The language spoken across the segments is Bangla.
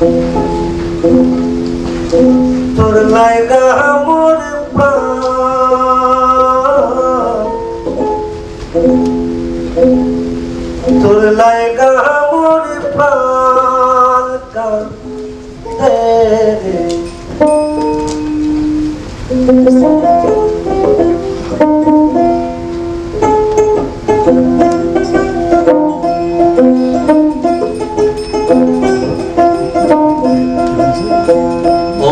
Tunay ka Tôi lại Tunay ka hamunin pa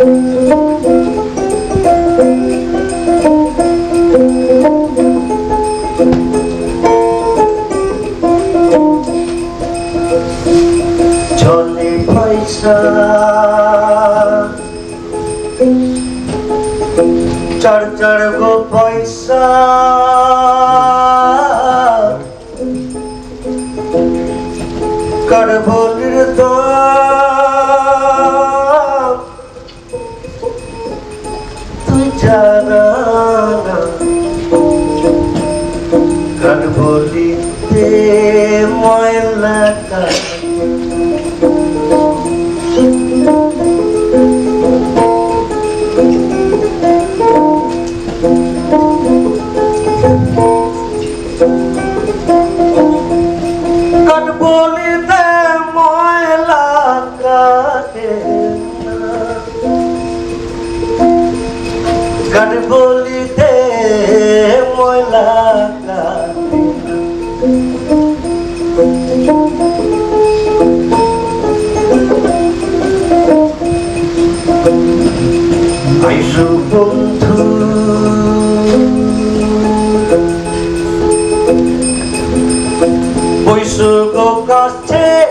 জলে পয়সা চার চার গো পয়সা। দাম জানা না কারবলিতে ময়লা কার কাঠবলিতে phải rừng vốn thương. Hồi xưa cô có thế